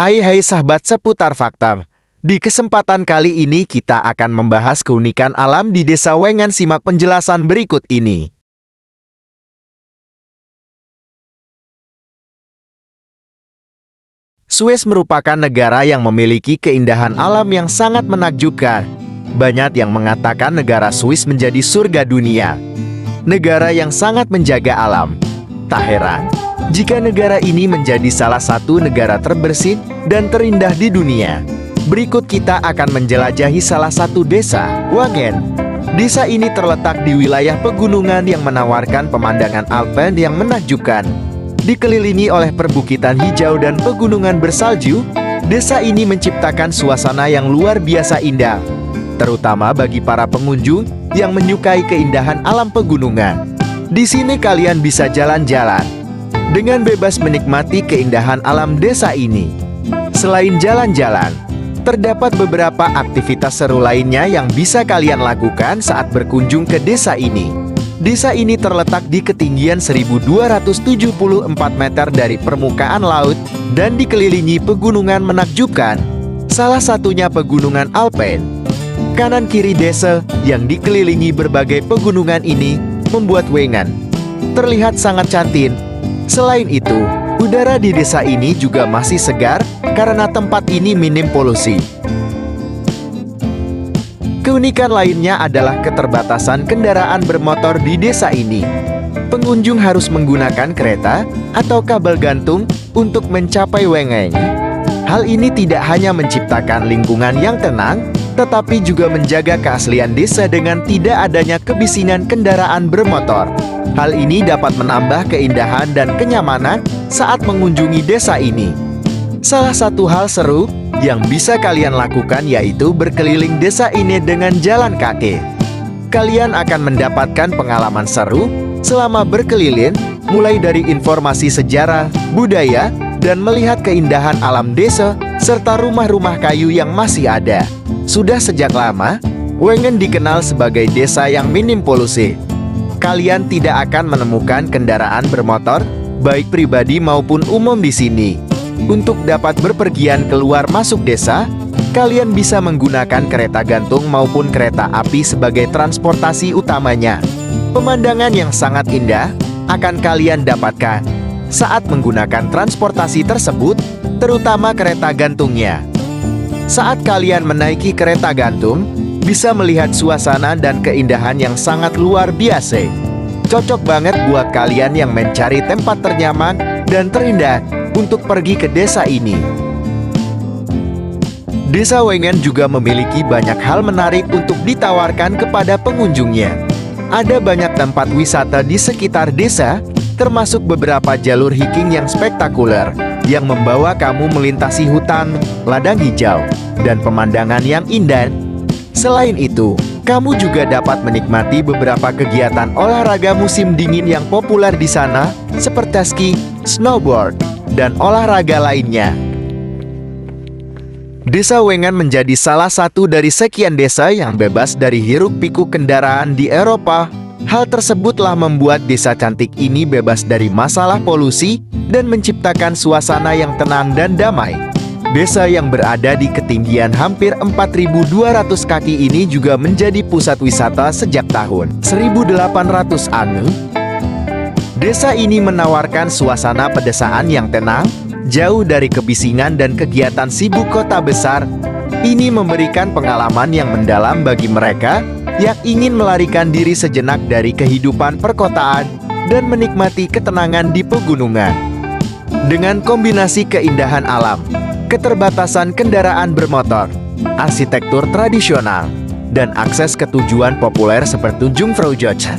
Hai hai sahabat seputar fakta. Di kesempatan kali ini kita akan membahas keunikan alam di Desa Wengan simak penjelasan berikut ini. Swiss merupakan negara yang memiliki keindahan alam yang sangat menakjubkan. Banyak yang mengatakan negara Swiss menjadi surga dunia. Negara yang sangat menjaga alam. Tak heran, jika negara ini menjadi salah satu negara terbersih dan terindah di dunia. Berikut kita akan menjelajahi salah satu desa, Wagen. Desa ini terletak di wilayah pegunungan yang menawarkan pemandangan alpen yang menakjubkan. Dikelilingi oleh perbukitan hijau dan pegunungan bersalju, desa ini menciptakan suasana yang luar biasa indah, terutama bagi para pengunjung yang menyukai keindahan alam pegunungan. Di sini kalian bisa jalan-jalan dengan bebas menikmati keindahan alam desa ini. Selain jalan-jalan, terdapat beberapa aktivitas seru lainnya yang bisa kalian lakukan saat berkunjung ke desa ini. Desa ini terletak di ketinggian 1274 meter dari permukaan laut dan dikelilingi pegunungan menakjubkan. Salah satunya pegunungan Alpen. Kanan kiri desa yang dikelilingi berbagai pegunungan ini membuat Wengan terlihat sangat cantik. Selain itu, udara di desa ini juga masih segar karena tempat ini minim polusi. Keunikan lainnya adalah keterbatasan kendaraan bermotor di desa ini. Pengunjung harus menggunakan kereta atau kabel gantung untuk mencapai Wengeng. Hal ini tidak hanya menciptakan lingkungan yang tenang, tetapi juga menjaga keaslian desa dengan tidak adanya kebisingan kendaraan bermotor. Hal ini dapat menambah keindahan dan kenyamanan saat mengunjungi desa ini. Salah satu hal seru yang bisa kalian lakukan yaitu berkeliling desa ini dengan jalan kaki. Kalian akan mendapatkan pengalaman seru selama berkeliling, mulai dari informasi sejarah, budaya, dan melihat keindahan alam desa serta rumah-rumah kayu yang masih ada. Sudah sejak lama, Wengen dikenal sebagai desa yang minim polusi. Kalian tidak akan menemukan kendaraan bermotor, baik pribadi maupun umum di sini. Untuk dapat berpergian keluar masuk desa, kalian bisa menggunakan kereta gantung maupun kereta api sebagai transportasi utamanya. Pemandangan yang sangat indah akan kalian dapatkan saat menggunakan transportasi tersebut, terutama kereta gantungnya. Saat kalian menaiki kereta gantung, bisa melihat suasana dan keindahan yang sangat luar biasa. Cocok banget buat kalian yang mencari tempat ternyaman dan terindah untuk pergi ke desa ini. Desa Wengen juga memiliki banyak hal menarik untuk ditawarkan kepada pengunjungnya. Ada banyak tempat wisata di sekitar desa, termasuk beberapa jalur hiking yang spektakuler yang membawa kamu melintasi hutan, ladang hijau, dan pemandangan yang indah. Selain itu, kamu juga dapat menikmati beberapa kegiatan olahraga musim dingin yang populer di sana, seperti ski, snowboard, dan olahraga lainnya. Desa Wengan menjadi salah satu dari sekian desa yang bebas dari hiruk-pikuk kendaraan di Eropa. Hal tersebutlah membuat desa cantik ini bebas dari masalah polusi dan menciptakan suasana yang tenang dan damai. Desa yang berada di ketinggian hampir 4.200 kaki ini juga menjadi pusat wisata sejak tahun 1800-an Desa ini menawarkan suasana pedesaan yang tenang, jauh dari kebisingan dan kegiatan sibuk kota besar. Ini memberikan pengalaman yang mendalam bagi mereka yang ingin melarikan diri sejenak dari kehidupan perkotaan dan menikmati ketenangan di pegunungan. Dengan kombinasi keindahan alam, keterbatasan kendaraan bermotor, arsitektur tradisional, dan akses ke tujuan populer seperti Jungfrau-Jochen.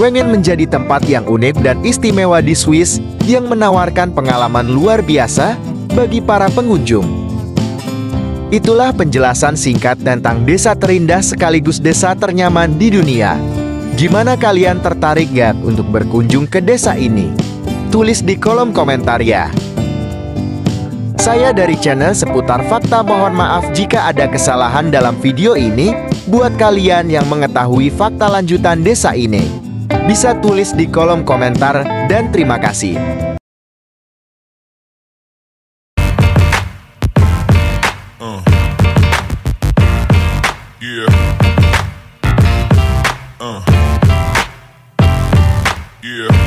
Wengen menjadi tempat yang unik dan istimewa di Swiss yang menawarkan pengalaman luar biasa bagi para pengunjung. Itulah penjelasan singkat tentang desa terindah sekaligus desa ternyaman di dunia. Gimana kalian tertarik gak untuk berkunjung ke desa ini? Tulis di kolom komentar ya. Saya dari channel seputar fakta mohon maaf jika ada kesalahan dalam video ini buat kalian yang mengetahui fakta lanjutan desa ini. Bisa tulis di kolom komentar dan terima kasih. Uh. Yeah.